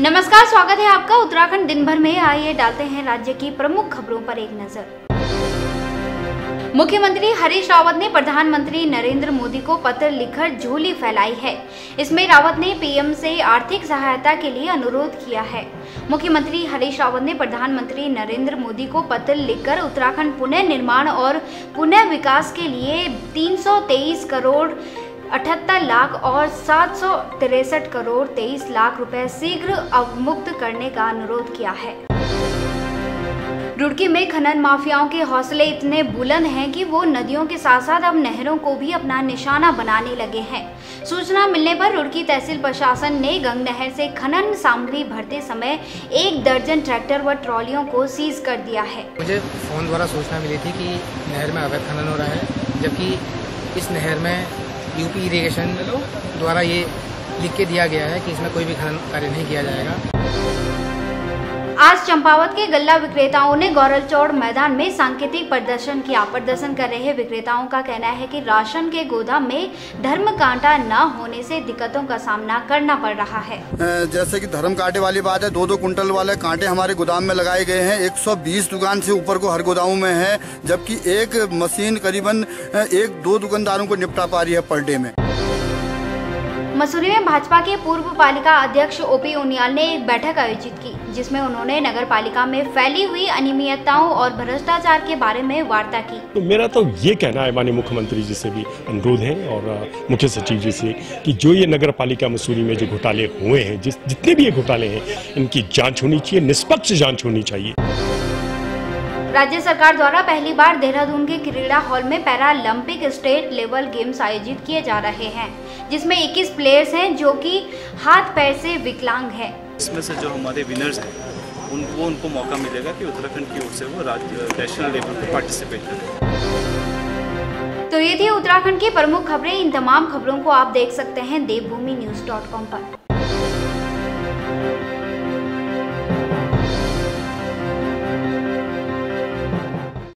नमस्कार, स्वागत है आपका। उत्तराखंड दिन भर में आइए, डालते हैं राज्य की प्रमुख खबरों पर एक नज़र। मुख्यमंत्री हरीश रावत ने प्रधानमंत्री नरेंद्र मोदी को पत्र लिखकर झोली फैलाई है। इसमें रावत ने पीएम से आर्थिक सहायता के लिए अनुरोध किया है। मुख्यमंत्री हरीश रावत ने प्रधानमंत्री नरेंद्र मोदी को पत्र लिखकर उत्तराखंड पुनः निर्माण और पुनः विकास के लिए 323 करोड़ अठहत्तर लाख और सात सौ तिरसठ करोड़ तेईस लाख रुपए शीघ्र अवमुक्त करने का अनुरोध किया है। रुड़की में खनन माफियाओं के हौसले इतने बुलंद हैं कि वो नदियों के साथ साथ अब नहरों को भी अपना निशाना बनाने लगे हैं। सूचना मिलने पर रुड़की तहसील प्रशासन ने गंग नहर से खनन सामग्री भरते समय एक दर्जन ट्रैक्टर व ट्रॉलियों को सीज कर दिया है। मुझे फ़ोन द्वारा सूचना मिली थी कि नहर में अवैध खनन हो रहा है, जबकि इस नहर में यूपी इरीगेशन द्वारा ये लिख के दिया गया है कि इसमें कोई भी खनन कार्य नहीं किया जाएगा। आज चंपावत के गल्ला विक्रेताओं ने गौरल चौड़ मैदान में सांकेतिक प्रदर्शन किया। प्रदर्शन कर रहे विक्रेताओं का कहना है कि राशन के गोदाम में धर्म कांटा न होने से दिक्कतों का सामना करना पड़ रहा है। जैसे कि धर्म कांटे वाली बात है दो दो कुंटल वाले कांटे हमारे गोदाम में लगाए गए हैं। 120 दुकान से ऊपर को हर गोदामों में है, जबकि एक मशीन करीबन एक दो दुकानदारों को निपटा पा रही है पर डे में। मसूरी में भाजपा के पूर्व पालिका अध्यक्ष ओपी उनियाल ने एक बैठक आयोजित की, जिसमें उन्होंने नगर पालिका में फैली हुई अनियमितताओं और भ्रष्टाचार के बारे में वार्ता की। तो मेरा तो ये कहना है, माननीय मुख्यमंत्री जी से भी अनुरोध है और मुख्य सचिव जी से, कि जो ये नगर पालिका मसूरी में जो घोटाले हुए हैं जितने भी ये घोटाले हैं, इनकी जाँच होनी चाहिए, निष्पक्ष जाँच होनी चाहिए। राज्य सरकार द्वारा पहली बार देहरादून के क्रीड़ा हॉल में पैरालंपिक स्टेट लेवल गेम्स आयोजित किए जा रहे हैं जिसमें 21 प्लेयर्स हैं जो कि हाथ पैर से विकलांग हैं। इसमें से जो हमारे विनर्स हैं उनको उनको मौका मिलेगा कि उत्तराखंड की ओर से वो राज्य नेशनल लेवल पर पार्टिसिपेट करें। तो ये थी उत्तराखंड की प्रमुख खबरें। इन तमाम खबरों को आप देख सकते हैं देवभूमि न्यूज़ डॉट कॉम पर।